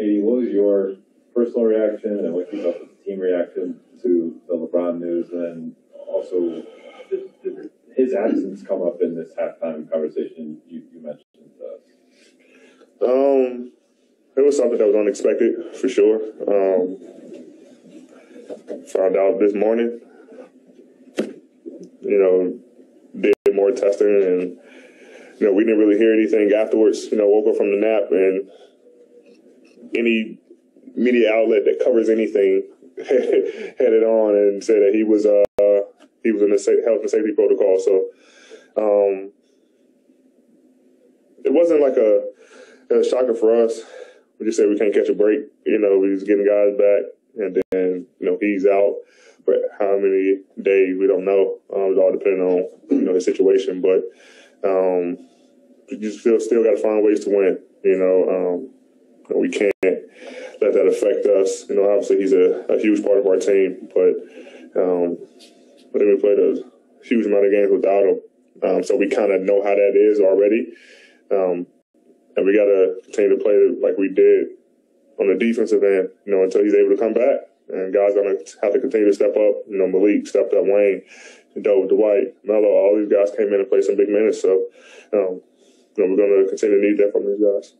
AD, what was your personal reaction and what you thought was the team reaction to the LeBron news? And then also, did, did his absence come up in this halftime conversation you, you mentioned us? Um, it was something that was unexpected for sure. Um, found out this morning. You know, did more testing and you know we didn't really hear anything afterwards. You know, woke up from the nap and any media outlet that covers anything had it on and said that he was uh he was in the health and safety protocol. So um, it wasn't like a, a shocker for us. We just said we can't catch a break. You know, we was getting guys back, and then you know he's out. But how many days we don't know. Um, it all depending on you know his situation. But um, you still still got to find ways to win. You know, um, we can't let that affect us. You know, obviously he's a, a huge part of our team, but um, we played a huge amount of games without him. Um, so we kind of know how that is already. Um, and we got to continue to play like we did on the defensive end, you know, until he's able to come back. And guys going to have to continue to step up. You know, Malik stepped up, Wayne, Doe, Dwight, Melo, all these guys came in and played some big minutes. So, um, you know, we're going to continue to need that from these guys.